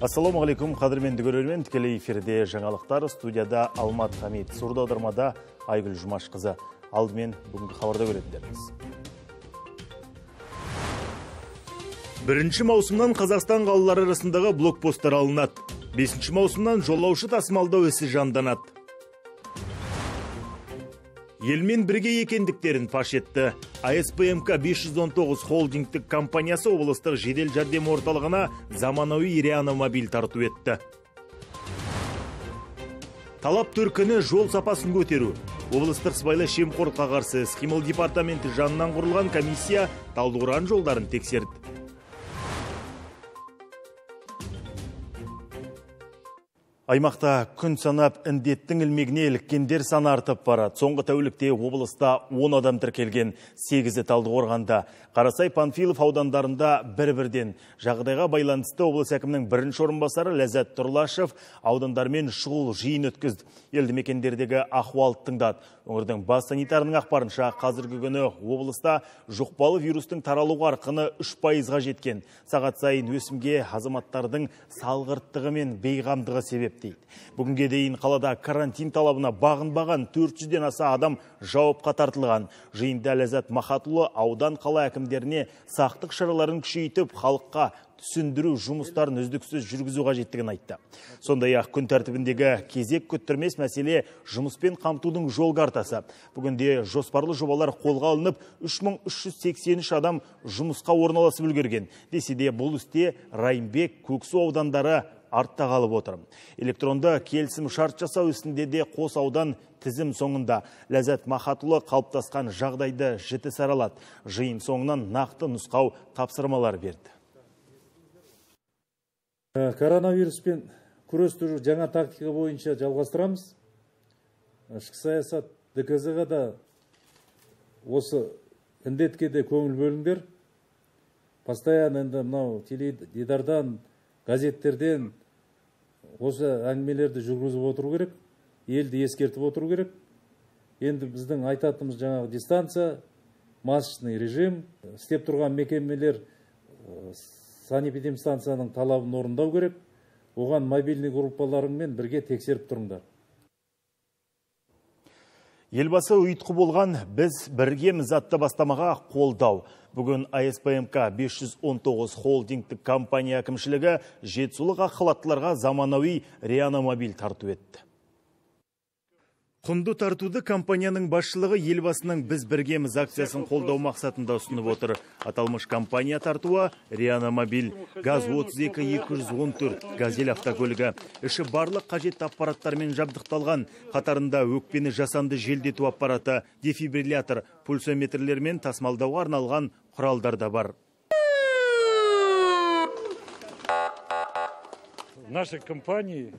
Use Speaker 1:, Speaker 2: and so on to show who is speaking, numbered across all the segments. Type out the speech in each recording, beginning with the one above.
Speaker 1: ассалаумағалейкум қадірменді көрермен. Тікелей эфирде жаңалықтар студияда алмат хамид аудармада айгүл жұмашқызы. Алдымен бүгінгі хабарда көретіндеріңіз бірінші маусымнан қазақстан қалалары арасындағы блокпосттар алынады. Бесінші маусымнан жолаушы тасымалдау ісі жанданады. Елмен бірге екендіктерін паш етті. Аспмк 519 холдингтік компаниясы облыстық жедел жәрдем орталығына заманауи реаномобиль тарту етті. Талап төркіні жол сапасын көтеру. Облыстық сыбайлас жемқорлыққа қарсы іс қимыл департаменті жанынан құрылған комиссия талдықорған жолдарын тексерді. Аймақта күн санап індеттің ілмегіне іліккендер саны артып барады. Соңғы тәулікте облыста 10 адам тіркелген, 8-і Талдықорғанда. Қарасай Панфилов аудандарында бір-бірден жағдайға байланысты облыс әкімінің бірінші орынбасары Ләззат Тұрлашев аудандармен шұғыл жиын өткізді. Елді мекендердегі ахуалды тыңдады. Өңірдің бас санитарының ақпарынша қазіргі күні облыста жұқпалы вирустың таралу қарқыны 3 пайызға жеткен. Сағат сайын өсімге азаматтардың салғырттығы мен бейғамдығы себеп дейді. Бүгінге дейін қалада карантин талабына бағынбаған 400-ден аса адам жауапқа тартылған. Жиында Ләззат Махатұлы аудан қала әкімдеріне сақтық шараларын күшейтіп халыққа түсіндіру жұмыстарын үздіксіз жүргізу қажеттігін айтты. Сондай ақ күн тәртібіндегі кезек күттірмес мәселе жұмыспен қамтудың жол картасы. Бүгінде жоспарлы жобалар қолға алынып, 3383 адам жұмысқа орналасып үлгерген. Десе де бұл істе Райымбек, Көксу аудандары артта қалып отыр. Электронды келісім шарт жасау ісінде де қос аудан тізім соңында Ләззат Махатұлы қалыптасқан жағдайды жіті саралады. Жиын соңынан нақты нұсқау тапсырмалар берді.
Speaker 2: коронавируспен күресті жаңа тактика бойынша жалғастырамыз ішкі саясат дкз ға да осы індетке де көңіл бөліңдер постоянно енді мынау теледидардан газеттерден осы әңгімелерді жүргізіп отыру керек елді ескертіп отыру керек. Енді біздің айтатынымыз жаңағы дистанция масочный режим істеп тұрған мекемелер санэпидемстанцияның талабын орындау керек. Оған мобильный группаларыңмен бірге тексеріп тұрыңдар.
Speaker 1: Елбасы ұйытқы болған біз біргеміз атты бастамаға қолдау. Бүгін АСПМК 519 холдингтік компания әкімшілігі жетсулық ақылаттыларға заманауи реаномобиль тарту етті. Құнды тартуды компанияның басшылығы елбасының біз біргеміз акциясын қолдау мақсатында ұсынып отыр. Аталмыш компания тартуы Реаномобиль, ГАЗ-32-214, Газель автокөлігі. Іші барлық қажетті аппараттармен жабдықталған. Қатарында өкпені жасанды желдету аппараты, дефибриллятор, пульсометрлер мен тасымалдауға арналған құралдар да бар.
Speaker 3: Нашей компании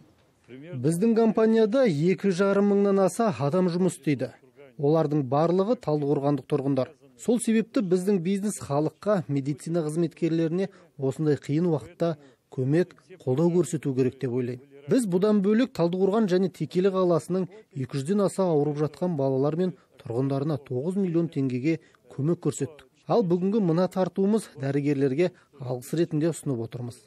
Speaker 4: Біздің компанияда екі жарым мыңнан аса адам жұмыс істейді. Олардың барлығы талдықорғандық тұрғындар. Сол себепті біздің бизнес халыққа, медицина қызметкерлеріне осындай қиын уақытта көмек, қолдау көрсету керек деп ойлаймын. Біз бұдан бөлек Талдықорған және Текелі қаласының 200-ден аса ауырып жатқан балалар мен тұрғындарына 9 миллион теңгеге көмек көрсеттік. Ал бүгінгі мына тартуымыз дәрігерлерге алғыс ретінде ұсынып отырмыз.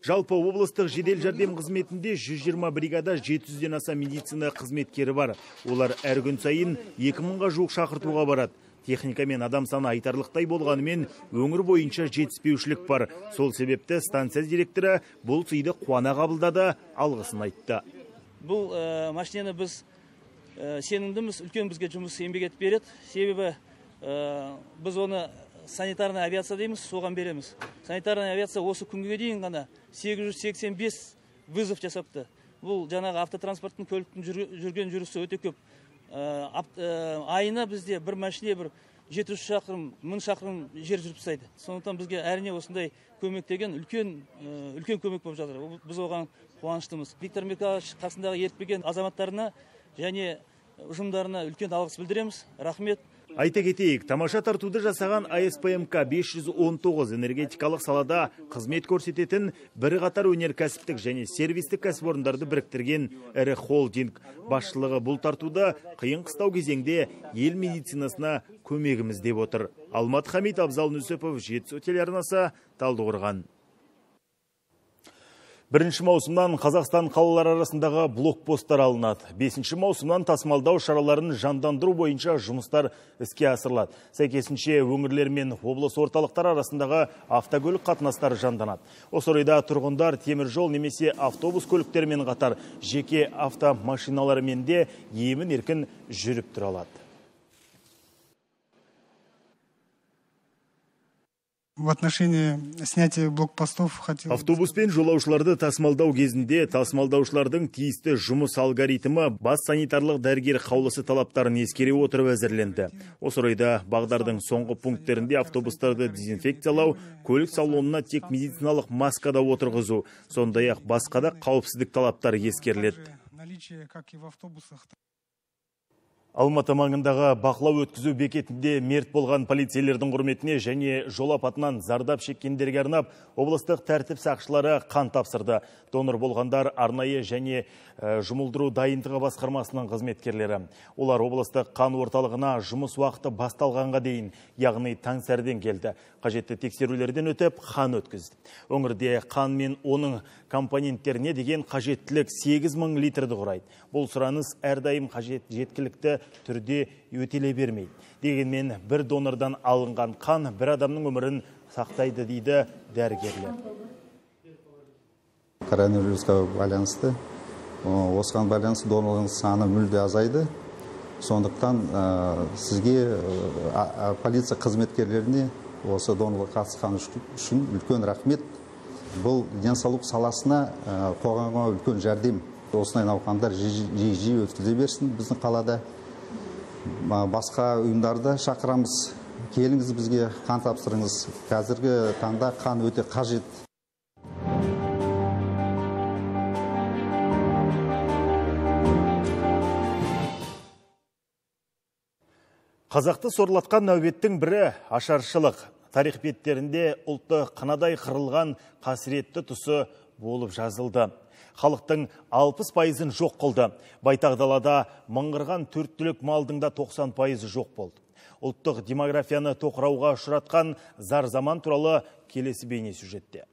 Speaker 1: Жалпы облыстық жедел жәрдем қызметінде 120 бригада 700-ден аса медицина қызметкері бар. Олар әр күн сайын 2000-ға жуық шақыртуға барады. Техника мен адам саны айтарлықтай болғанымен өңір бойынша жетіспеушілік бар. Сол себепті станция директоры бұл сыйды қуана қабылдады, алғысын айтты.
Speaker 5: Бұл ә, машинені біз ә, сенімдіміз, үлкен бізге жұмыс еңбек етіп береді. Себебі ә, біз оны санитарный авиация дейміз соған береміз. Санитарный авиация осы күнге дейін ғана 885 вызов жасапты. Бұл жаңағы автотранспорттың көліктің жүрген жүрісі өте көп. Айына бізде бір машине бір жеті жүз шақырым мың шақырым жер жүріп тастайды. Сондықтан бізге әрине осындай көмек деген үлкен үлкен көмек болып жатыр. Біз оған қуаныштымыз. Виктор михайлович қасындағы ерітпеген азаматтарына және ұжымдарына үлкен алғыс білдіреміз. Рахмет.
Speaker 1: Айта кетейік, тамаша тартуды жасаған АСПМК 519 энергетикалық салада қызмет көрсететін бір қатар өнеркәсіптік және сервистік кәсіпорындарды біріктірген ірі холдинг. Басшылығы бұл тартуды қиын қыстау кезеңде ел медицинасына көмегіміз деп отыр. Алмат Хамид Абзал Нүсіпов, Жетісу телеарнасы, Талдықорған. Бірінші маусымнан Қазақстан қалалар арасындағы блокпосттар алынады. Бесінші маусымнан тасымалдау шараларын жандандыру бойынша жұмыстар іске асырылады. Сәйкесінше өңірлер мен облыс орталықтар арасындағы автокөлік қатынастары жанданады. Осы орайда тұрғындар темір жол немесе автобус көліктерімен қатар жеке автомашиналарымен де емін еркін жүріп тұра алады.
Speaker 6: В отношении снятия блокпостов хотел...
Speaker 1: Автобуспен жолаушыларды тасымалдау кезінде тасымалдаушылардың тиісті жұмыс алгоритмі бас санитарлық дәрігер қаулысы талаптарын ескере отырып әзірленді. Осы орайда бағдардың соңғы пункттерінде автобустарды дезинфекциялау, көлік салонына тек медициналық маскада отырғызу, сондай ақ басқа да қауіпсіздік талаптары ескеріледі. Алматы маңындағы бақылау өткізу бекетінде мерт болған полицейлердің құрметіне және жол апатынан зардап шеккендерге арнап облыстық тәртіп сақшылары қан тапсырды. Донор болғандар арнайы және жұмылдыру дайындығы басқармасының қызметкерлері. Олар облыстық қан орталығына жұмыс уақыты басталғанға дейін, яғни таң сәрден келді. Қажетті тексерулерден өтіп, қан өткізді. Өңірде қан мен оның компоненттеріне деген қажеттілік 8 мың литрді құрайды. Бұл сұраныс әрдайым қажет жеткілікті түрде өтеле бермейді. Дегенмен бір донордан алынған қан бір адамның өмірін сақтайды дейді дәрігерлер.
Speaker 7: Коронавирусқа байланысты осыған байланысты донорлардың саны мүлде азайды. Сондықтан сізге полиция қызметкерлеріне осы донорлыққа қатысқан үшін үлкен рахмет. Бұл денсаулық саласына қоғамға үлкен жәрдем. Осындай науқандар жиі өткізе берсін біздің қалада басқа ұйымдарды шақырамыз келіңіз бізге қан тапсырыңыз қазіргі таңда қан өте қажет
Speaker 1: Қазақты сорлатқан нәубеттің бірі ашаршылық. Тарих беттерінде ұлтты қынадай қырылған қасіретті тұсы болып жазылды. Халықтың 60 пайызын жоқ қылды. Байтақ далада мыңғырған төрт түлік малдың да 90 пайызы жоқ болды. Ұлттық демографияны тоқырауға ұшыратқан зар заман туралы келесі бейне сюжетте.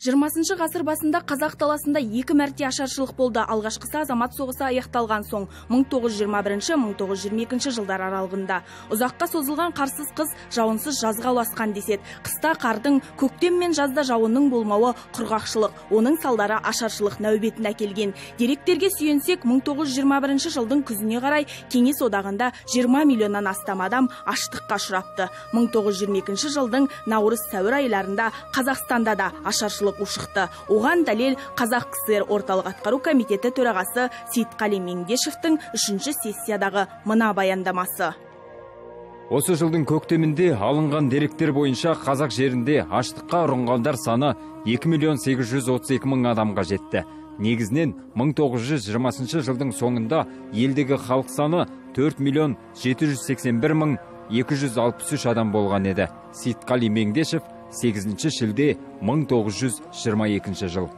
Speaker 8: 20 ғасыр басында қазақ даласында екі мәрте ашаршылық болды. Алғашқысы азамат соғысы аяқталған соң 1921-1922 жылдар аралығында. Ұзаққа созылған қарсыз қыз жауынсыз жазға ұласқан десет. Қыста қардың, көктем мен жазда жауынның болмауы құрғақшылық, оның салдары ашаршылық нәубетін әкелген. Деректерге сүйенсек 1921 жылдың күзіне қарай Кеңес одағында 20 миллионнан астам адам аштыққа ұшырапты. 1922 жылдың наурыз сәуір айларында Қазақстанда да ашаршылық ушықты. Оған дәлел қазақ кср орталық атқару комитеті төрағасы сейітқали меңдешевтің үшінші сессиядағы мына баяндамасы.
Speaker 9: Осы жылдың көктемінде алынған деректер бойынша қазақ жерінде аштыққа ұрынғандар саны 2 миллион 832 мың адамға жетті. Негізінен 1920 жылдың соңында елдегі халық саны 4 миллион 781 мың 263 адам болған еді. Сейітқали меңдешев 8 шілде 1922 жыл.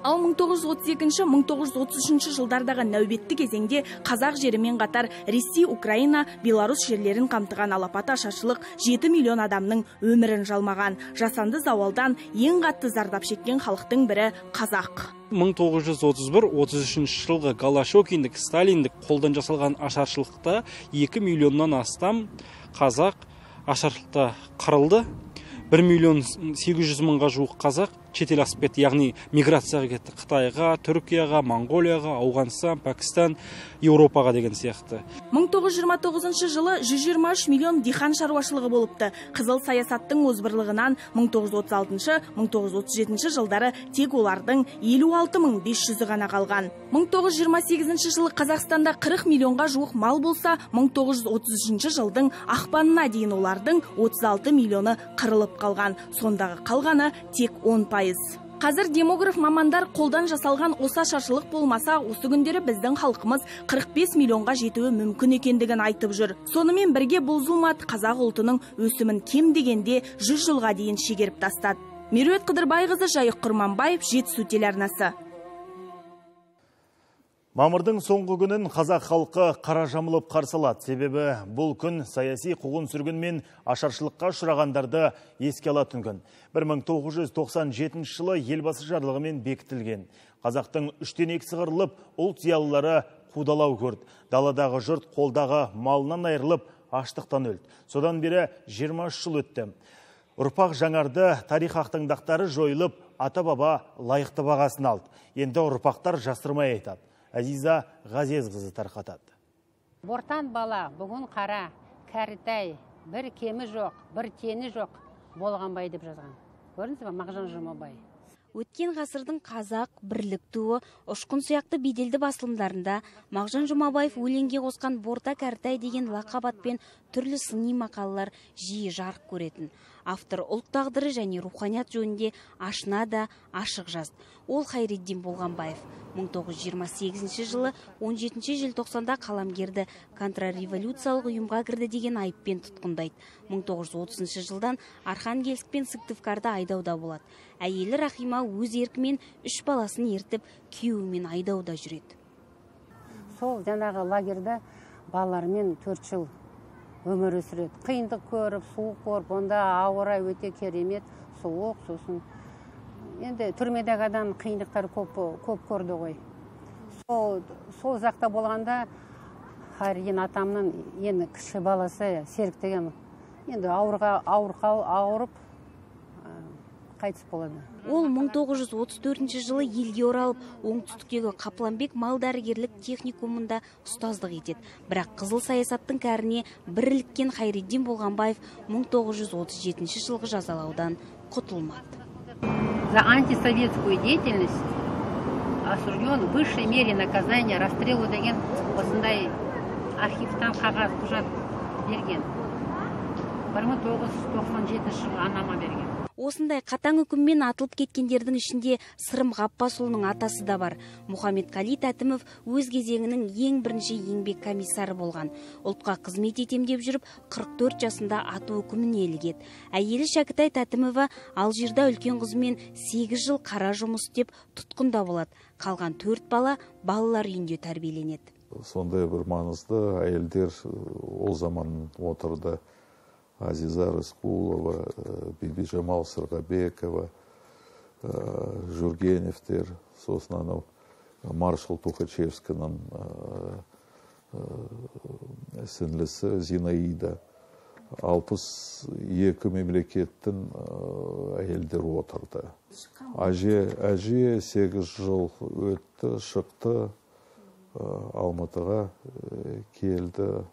Speaker 8: Ал 1932-1933 жылдардағы нәубетті кезеңде қазақ жерімен қатар ресей украина беларусь жерлерін қамтыған алапат ашаршылық 7 миллион адамның өмірін жалмаған. Жасанды зауалдан ең қатты зардап шеккен халықтың бірі қазақ.
Speaker 10: 1931-33 жылғы голощекиндік сталиндік қолдан жасалған ашаршылықта 2 миллионнан астам қазақ ашаршылықта қырылды. Бір миллион сегіз жүз мыңға жуық қазақ шетел асып яғни миграцияға кетті. Қытайға түркияға моңғолияға ауғанстан пәкістан еуропаға деген сияқты.
Speaker 8: 1929 жылы 123 миллион дихан шаруашылығы болыпты. Қызыл саясаттың озбырлығынан 1936-1937 жылдары тек олардың 56 ғана қалған. 1928 жылы қазақстанда 40 миллионға жуық мал болса 1933 жылдың ақпанына дейін олардың 36 миллионы қырылып қалған. Сондағы қалғаны тек 10 пайыз. Қазір демограф мамандар қолдан жасалған осы ашаршылық болмаса осы күндері біздің халқымыз 45 миллионға жетуі мүмкін екендігін айтып жүр. Сонымен бірге бұл зұлмат қазақ ұлтының өсімін кем дегенде 100 жылға дейін шегеріп тастады. Меруерт қыдырбайқызы жайық құрманбаев жетісу телеарнасы.
Speaker 1: Мамырдың соңғы күнін қазақ халқы қара жамылып қарсы алады. Себебі бұл күн саяси қуғын сүргін мен ашаршылыққа ұшырағандарды еске алатын күн. 1997 жылы елбасы жарлығымен бекітілген. Қазақтың үштен екісі қырылып, ұлт зиялылары қудалау көрді. Даладағы жұрт қолдағы малынан айырылып, аштықтан өлді. Содан бері 23 жыл өтті. Ұрпақ жаңарды, тарих ақтаңдақтары жойылып, ата-баба лайықты бағасын алды. Енді ұрпақтар жастырмай айтады. Азиза Ғазезқызы тарқатады.
Speaker 11: Бортан бала бүгін қара, кәрітай, бір кемі жоқ, бір тені жоқ болғанбай деп жазған. Көрдіңіз ба, Мағжан Жұмабай.
Speaker 12: Өткен ғасырдың қазақ, бірлік туы, ұшқын сияқты беделді басылымдарында Мағжан Жұмабаев өлеңге қосқан Борта Кәртай деген лақабатпен түрлі сыни мақалалар жиі жарық көретін автор ұлт тағдыры және руханият жөнінде ашына да ашық жазды. Ол хайреддин болғанбаев 1928 жылы 17 желтоқсанда қаламгерді контрреволюциялық ұйымға кірді деген айыппен тұтқындайды. 1930 жылдан архангельск пен сыктывкарды айдауда болады. Әйелі рахима өз еркімен үш баласын ертіп күйеуімен айдауда жүреді.
Speaker 11: Сол жаңағы лагерьда балалармен төрт жыл өмір сүреді. Қиындық көріп суық көріп онда ауа райы өте керемет суық сосын енді түрмедегі адам қиындықтар көп көп көрді ғой. Сол сол жақта болғанда хайридин атамның енді кіші баласы серік деген енді ауырға ауырып қайтыс болады.
Speaker 12: Ол 1934 жылы елге оралып оңтүстіктегі қапланбек мал дәрігерлік техникумында ұстаздық етеді. Бірақ қызыл саясаттың кәріне бір іліккен хайреддин болғанбаев 1937 жылғы жазалаудан құтылмады.
Speaker 11: За антисоветскую деятельность осужден в высшей мере наказание расстрелу деген осындай архивтан қағаз құжат берген. Бір мың тоғыз жүз тоқсан жетінші жылы анама берген.
Speaker 12: Осындай қатаң үкіммен атылып кеткендердің ішінде сырым ғаппасұлының атасы да бар. Мұхаммед қали тәтімов өз кезеңінің ең бірінші еңбек комиссары болған. Ұлтқа қызмет етем деп жүріп 44 жасында ату үкімін елігеді. Әйелі шәкітай тәтімова алжирда үлкен қызымен 8 жыл қара жұмыс істеп тұтқында болады. Қалған төрт бала балалар үйінде тәрбиеленеді.
Speaker 13: Сондай бір маңызды әйелдер ол заман отырды. Азиза рысқұлова э, бибижамал сырғабекова э, жүргеневтер сосын анау маршал тухачевскінің э, сіңлісі зинаида. Алпыс екі мемлекеттің әйелдер отырды. Әже әже сегіз жыл өтті шықты алматыға келді.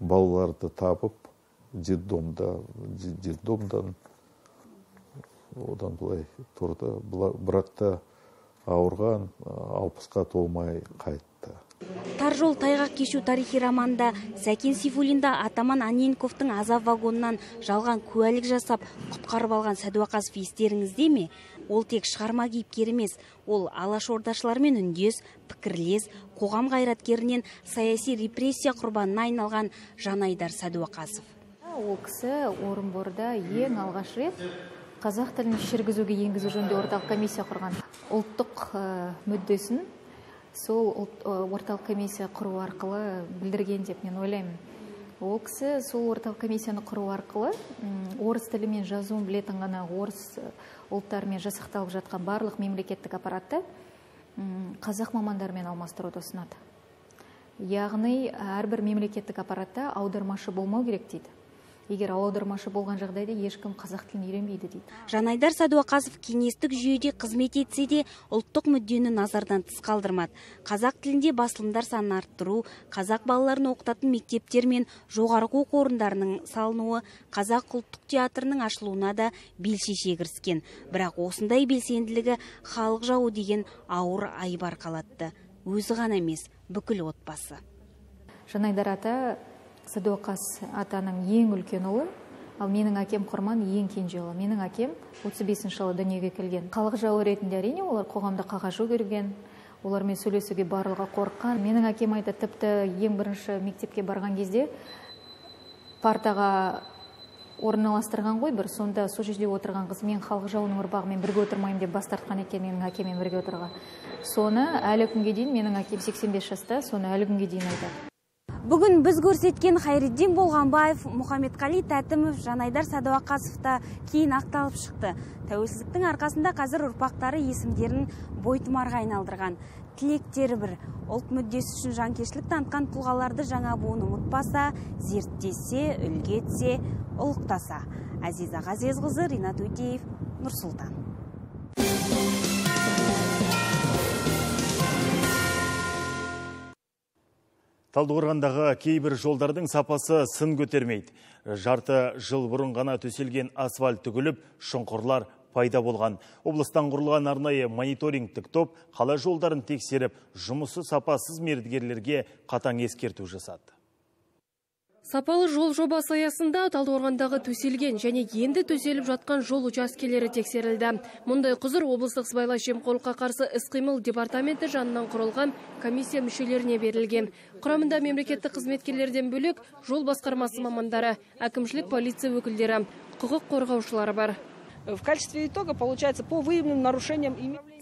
Speaker 13: Балаларды табып детдомда детдомдан одан былай тұрды. Бірақ ауырған алпысқа толмай қайтты.
Speaker 12: Тар жол тайғақ кешу тарихи романында сәкен сейфуллинді атаман анненковтың азап вагонынан жалған куәлік жасап құтқарып алған сәдуақасов естеріңізде ме? Ол тек шығарма кейіпкері емес ол алашордашылармен үндес пікірлес қоғам қайраткерінен саяси репрессия құрбанына айналған жанайдар сәдуақасов.
Speaker 14: Ол кісі орынборда ең алғаш рет қазақ тілін шіргізуге енгізу жөнінде орталық комиссия құрған. Ұлттық мүддесін сол орталық комиссия құру арқылы білдірген деп мен ойлаймын. Ол кісі сол орталық комиссияны құру арқылы орыс тілімен жазуын білетін ғана орыс ұлттарымен жасақталып жатқан барлық мемлекеттік аппаратты қазақ мамандарымен алмастыруды ұсынады. Яғни әрбір мемлекеттік аппаратта аудармашы болмау керек дейді. Егер аудармашы болған жағдайда ешкім қазақ тілін үйренбейді дейді.
Speaker 12: Жанайдар сәдуақасов кеңестік жүйеде қызмет етсе де ұлттық мүддені назардан тыс қалдырмады. Қазақ тілінде басылымдар санын арттыру қазақ балаларын оқытатын мектептер мен жоғарғы оқу орындарының салынуы қазақ ұлттық театрының ашылуына да белшеше кіріскен. Бірақ осындай белсенділігі халық жауы деген ауыр айбар қалатты өзі ғана емес бүкіл отбасы.
Speaker 14: Жанайдар ата садуақас атаның ең үлкен ұлы ал менің әкем құрман ең кенже ұлы. Менің әкем 35 жылы дүниеге келген. Халық жауы ретінде әрине олар қоғамда қағажу көрген олармен сөйлесуге барлығы қорыққан. Менің әкем айтады тіпті ең бірінші мектепке барған кезде партаға орналастырған ғой бір сонда сол жерде отырған қыз мен халық жауының ұрпағымен бірге отырмаймын деп бас тартқан екен менің әкеммен бірге отырған соны әлі күнге дейін менің әкем 85 жаста соны әлі күнге дейін айтады.
Speaker 12: Бүгін біз көрсеткен хайреддин болғанбаев мұхаммедқали тәтімов жанайдар садуақасов та кейін ақталып шықты. Тәуелсіздіктің арқасында қазір ұрпақтары есімдерін бойтұмарға айналдырған. Тілектері бір. Ұлт мүддесі үшін жанкешілік танытқан тұлғаларды жаңа буын ұмытпаса зерттесе үлгі етсе ұлықтаса әзиза ғазезқызы ринат өтеев нұр
Speaker 1: Талдықорғандағы кейбір жолдардың сапасы сын көтермейді. Жарты жыл бұрын ғана төселген асфальт түгіліп, шұңқырлар пайда болған. Облыстан құрылған арнайы мониторингтік топ қала жолдарын тексеріп, жұмысы сапасыз мердігерлерге қатаң ескерту жасады.
Speaker 15: Сапалы жол жобасы аясында Талдықорғандағы төселген және енді төселіп жатқан жол учаскелері тексерілді. Мұндай құзыр облыстық сыбайлас жемқорлыққа қарсы іс-қимыл департаменті жанынан құрылған комиссия мүшелеріне берілген. Құрамында мемлекеттік қызметкерлерден бөлек жол басқармасы мамандары, әкімшілік полиция өкілдері, құқық қорғаушылары бар.
Speaker 16: В качестве итога получается по выявленным нарушениям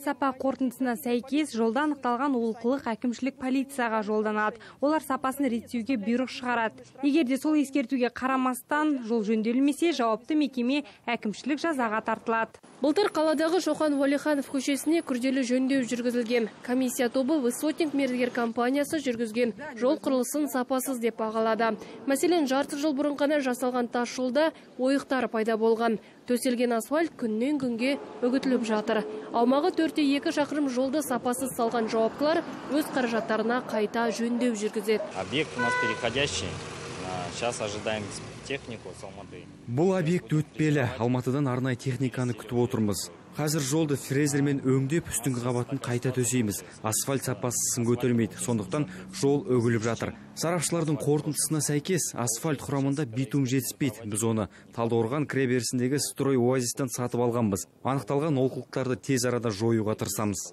Speaker 17: сапа қорытындысына сәйкес жолда анықталған олқылық әкімшілік полицияға жолданады. Олар сапасын реттеуге бұйрық шығарады. Егер де сол ескертуге қарамастан жол жөнделмесе жауапты мекеме әкімшілік жазаға тартылады.
Speaker 15: Былтыр қаладағы шоқан уәлиханов көшесіне күрделі жөндеу жүргізілген. Комиссия тобы высотник мердігер компаниясы жүргізген жол құрылысын сапасыз деп бағалады. Мәселен жарты жыл бұрын ғана жасалған тас жолда ойықтар пайда болған. Төселген асфальт күннен күнге үгітіліп жатыр. Аумағы төртте екі шақырым жолды сапасыз салған жауаптылар өз қаражаттарына қайта жөндеу жүргізеді.
Speaker 18: Объект у нас переходящий. Сейчас ожидаем технику с алматы
Speaker 19: бұл объект өтпелі. Алматыдан арнайы техниканы күтіп отырмыз. Қазір жолды фрезермен өңдеп үстіңгі қабатын қайта төсейміз. Асфальт сапасы сын көтермейді. Сондықтан жол өгіліп жатыр. Сарапшылардың қорытындысына сәйкес асфальт құрамында битум жетіспейді. Біз оны талдықорған кіреберісіндегі строй оазистан сатып алғанбыз. Анықталған олқылықтарды тез арада жоюға тырысамыз.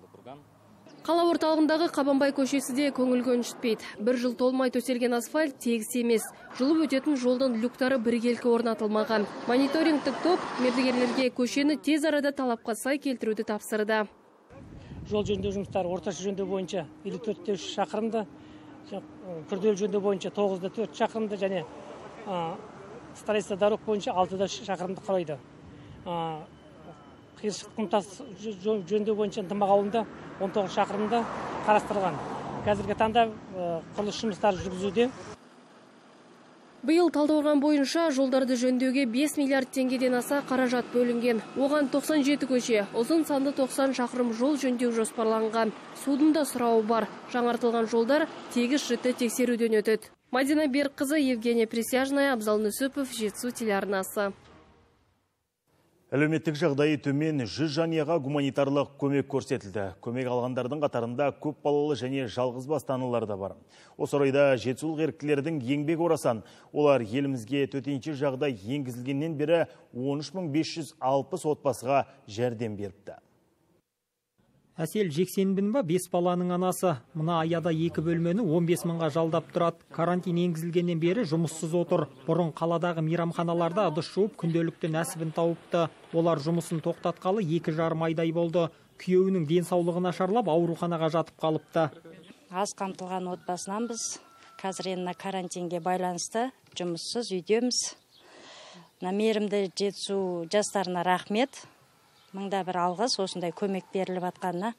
Speaker 15: Қала орталығындағы Қабанбай көшесі де көңіл көншітпейді. Бір жыл толмай төселген асфальт тегіс емес. Жылып өтетін жолдың люктары біргелкі орнатылмаған. Мониторингтік топ мердігерлерге көшені тез арада талапқа сай келтіруді тапсырды.
Speaker 20: Жол жөндеу жұмыстары орташа жөндеу бойынша 54-те 3 шақырымды, күрделі жөндеу бойынша 9-да 4 шақырымды және дорог бойынша 6-да шақырымды құрайды қиыршық жөндеу бойынша ынтымақ ауылында он тоғыз шақырымда қарастырылған. Қазіргі таңда құрылыс жұмыстары жүргізуде.
Speaker 15: Биыл талдықорған бойынша жолдарды жөндеуге 5 миллиард теңгеден аса қаражат бөлінген. Оған 97 көше ұзын санды 90 шақырым жол жөндеу жоспарланған. Судың да сұрауы бар. Жаңартылған жолдар тегіс жіті тексеруден өтеді. Мадина берікқызы евгения присяжная абзал нүсіпов жетісу телеарнасы.
Speaker 1: Әлеуметтік жағдайы төмен жүз жанияға гуманитарлық көмек көрсетілді. Көмек алғандардың қатарында көп балалы және жалғыз бастанылар да бар. Осы орайда жетісулық еріктілердің еңбек орасан. Олар елімізге төтенше жағдай енгізілгеннен бері 13560 отбасыға жәрдем беріпті.
Speaker 21: Әсел ба бес баланың анасы. Мына аяда екі бөлмені 15 мыңға жалдап тұрады. Карантин енгізілгеннен бері жұмыссыз отыр. Бұрын қаладағы мейрамханаларда ыдыс жуып күнделікті нәсібін тауыпты. Олар жұмысын тоқтатқалы екі жарым айдай болды. Күйеуінің денсаулығы нашарлап ауруханаға жатып қалыпты.
Speaker 22: Аз қамтылған отбасынан біз қазір енді карантинге байланысты жұмыссыз үйдеміз. Мейірімді жетісу жастарына рахмет мыңда бір алғыс осындай көмек беріліп жатқанына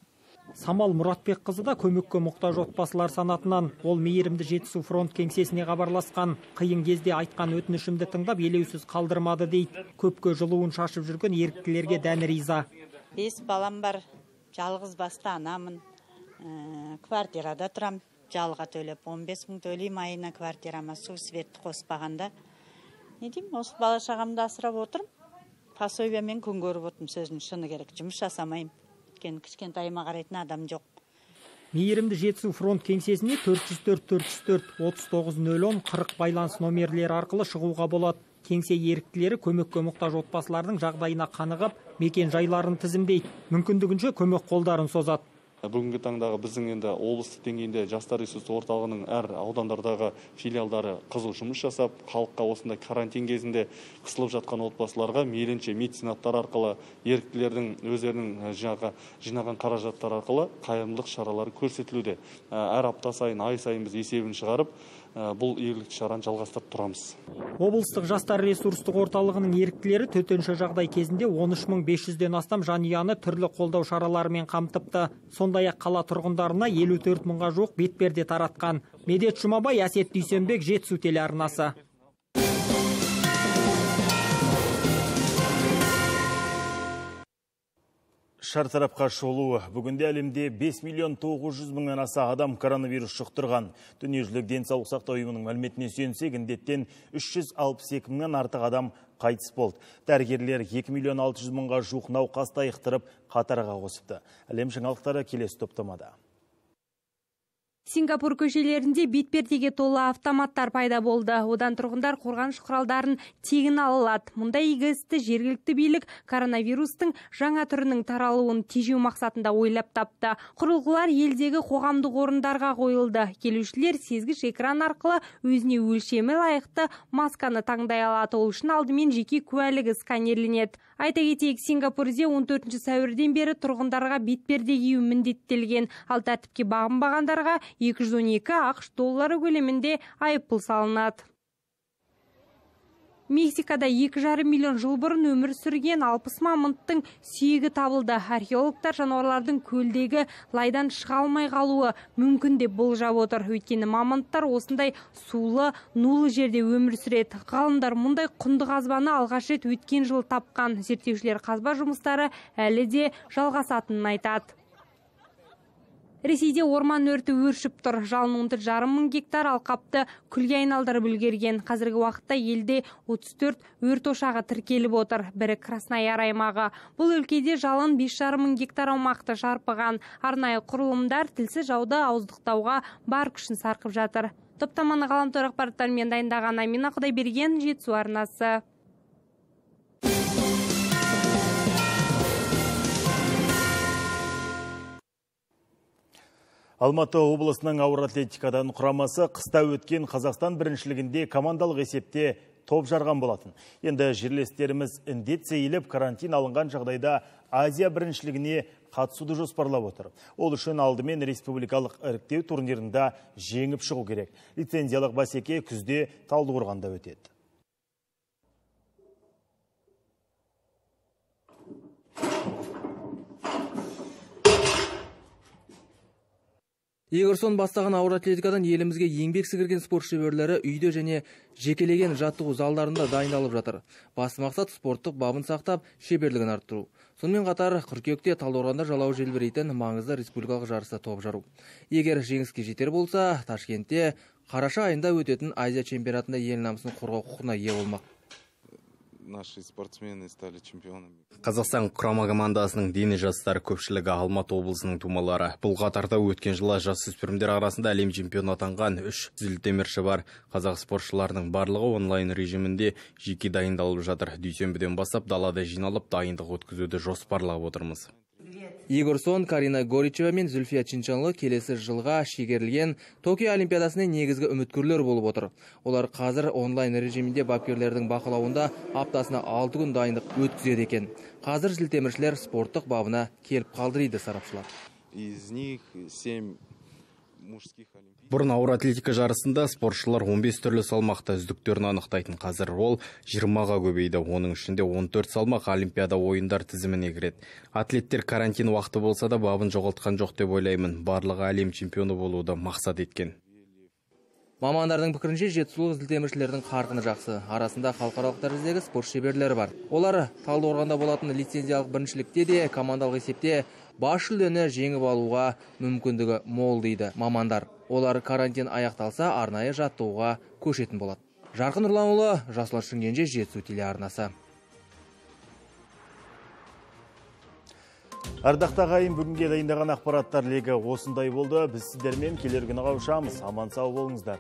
Speaker 21: самал мұратбек қызы да көмекке мұқтаж отбасылар санатынан. Ол мейірімді жетісу фронт кеңсесіне хабарласқан. Қиын кезде айтқан өтінішімді тыңдап елеусіз қалдырмады дейді. Көпке жылуын шашып жүрген еріктілерге дән риза.
Speaker 23: Бес балам бар жалғыз басты анамын. Ә, квартирада тұрам жалға төлеп 15 мың төлеймін айына квартирама су светті қоспағанда. Не деймін осы бала шағамды асырап отырмын. Пособиямен күн көріп отырмын сөздің шыны керек. Жұмыс жасамаймын. Өйткені кішкентайыма қарайтын адам жоқ.
Speaker 21: Мейірімді жетісу фронт кеңсесіне 404 404 39 010 40 байланыс номерлері арқылы шығуға болады. Кеңсе еріктілері көмекке мұқтаж отбасылардың жағдайына қанығып мекен жайларын тізімдейді. Мүмкіндігінше көмек қолдарын созады.
Speaker 24: Бүгінгі таңдағы біздің енді облыстық деңгейде жастар ресурсы орталығының әр аудандардағы филиалдары қызу жұмыс жасап халыққа осындай карантин кезінде қысылып жатқан отбасыларға мейлінше меценаттар арқылы еріктілердің өздерінің жаңағы жинаған қаражаттары арқылы қайырымдылық шаралары көрсетілуде. Әр апта сайын ай сайын біз есебін шығарып бұл игілікті шараны жалғастырып тұрамыз.
Speaker 21: Облыстық жастар ресурстық орталығының еріктілері төтенше жағдай кезінде 13 мың 500-ден астам жанұяны түрлі қолдау шараларымен қамтыпты. Сондай ақ қала тұрғындарына 54 мыңға жуық бетперде таратқан. Медет жұмабай әсет дүйсенбек жетісу телеарнасы.
Speaker 1: Шартарапқа шолу бүгінде әлемде 5 миллион 900 мыңнан аса адам коронавирус жұқтырған. Дүниежүзілік денсаулық сақтау ұйымының мәліметіне сүйенсек індеттен 362 мыңнан артық адам қайтыс болды. Дәрігерлер 2 миллион 600 мыңға жуық науқасты айықтырып қатарға қосыпты. Әлем жаңалықтары келесі топтамада.
Speaker 17: Сингапур көшелерінде бетпердеге толы автоматтар пайда болды. Одан тұрғындар қорғаныш құралдарын тегін ала алады. Мұндай игі істі жергілікті билік коронавирустың жаңа түрінің таралуын тежеу мақсатында ойлап тапты. Құрылғылар елдегі қоғамдық орындарға қойылды. Келушілер сезгіш экран арқылы өзіне өлшемі лайықты масканы таңдай алады. Ол үшін алдымен жеке куәлігі сканерленеді. Айта кетейік сингапурде 14 сәуірден бері тұрғындарға бетперде кию міндеттелген. Ал тәртіпке бағынбағандарға 212 ақш доллары көлемінде айыппұл салынады. Мексикада екі жарым миллион жыл бұрын өмір сүрген алпыс мамонттың сүйегі табылды. Археологтар жануарлардың көлдегі лайдан шыға алмай қалуы мүмкін деп болжап отыр. Өйткені мамонттар осындай сулы нулы жерде өмір сүреді. Ғалымдар мұндай құнды қазбаны алғаш рет өткен жылы тапқан. Зерттеушілер қазба жұмыстары әлі де жалғасатынын айтады. Ресейде орман өрті өршіп тұр. Жалын жарым мың гектар алқапты күлге айналдырып үлгерген. Қазіргі уақытта елде 34 өрт ошағы тіркеліп отыр. Бірі краснояр аймағы. Бұл өлкеде жалын бес жарым мың гектар аумақты шарпыған. Арнайы құрылымдар тілсіз жауды ауыздықтауға бар күшін сарқып жатыр. Топтаманы ғаламтор ақпараттарымен дайындаған амина құдайберген жетісу арнасы.
Speaker 1: Алматы облысының ауыр атлетикадан құрамасы қыста өткен Қазақстан біріншілігінде командалық есепте топ жарған болатын. Енді жерлестеріміз індет сейіліп карантин алынған жағдайда Азия біріншілігіне қатысуды жоспарлап отыр. Ол үшін алдымен республикалық іріктеу турнирында жеңіп шығу керек. Лицензиялық басеке күзде Талдықорғанда өтеді.
Speaker 25: Егорсон бастаған ауыр атлетикадан елімізге еңбек сіңірген спорт шеберлері үйде және жекелеген жаттығу залдарында дайындалып жатыр. Басты мақсат спорттық бабын сақтап шеберлігін арттыру. Сонымен қатар қыркүйекте талдықорғанда жалау желбірейтін маңызды республикалық жарыста топ жару. Егер жеңіске жетер болса ташкентте қараша айында өтетін азия чемпионатында ел намысын қорғау құқығына ие болмақ.
Speaker 26: Наши спортсмены стали чемпионами.
Speaker 27: Қазақстан құрама командасының дені жастары көпшілігі алматы облысының тумалары. Бұл қатарда өткен жылы жасөспірімдер арасында әлем чемпионы атанған үш зілтемірші бар. Қазақ спортшыларының барлығы онлайн режимінде жеке дайындалып жатыр. Дүйсенбіден бастап далада жиналып дайындық өткізуді жоспарлап отырмыз.
Speaker 25: Егорсон карина горичева мен зүлфия чиншанло келесі жылға шегерілген токио олимпиадасына негізгі үміткерлер болып отыр. Олар қазір онлайн режимінде бапкерлердің бақылауында аптасына алты күн дайындық өткізеді екен. Қазір зілтеміршілер спорттық бабына келіп қалды дейді сарапшылар.
Speaker 26: Из них семь
Speaker 27: бұрын ауыр атлетика жарысында спортшылар 15 түрлі салмақта үздіктерін анықтайтын. Қазір ол 20-ға көбейді. Оның ішінде 14 салмақ олимпиада ойындар тізіміне кіреді. Атлеттер карантин уақыты болса да бабын жоғалтқан жоқ деп ойлаймын. Барлығы әлем чемпионы болуды мақсат еткен.
Speaker 25: Мамандардың пікірінше жетісулық зілтеміршілердің қарқыны жақсы. Арасында халықаралық дәрежедегі спорт шеберлері бар. Олар талдықорғанда болатын лицензиялық біріншілікте де командалық есепте бас жүлдені жеңіп алуға мүмкіндігі мол дейді мамандар. Олар карантин аяқталса арнайы жаттығуға көшетін болады. Жарқын нұрланұлы жасұлан шымкенже жетісу телеарнасы.
Speaker 1: Ардақты ағайын бүгінге дайындаған ақпараттар легі осындай болды. Біз сіздермен келер күні қауышамыз. Аман сау болыңыздар.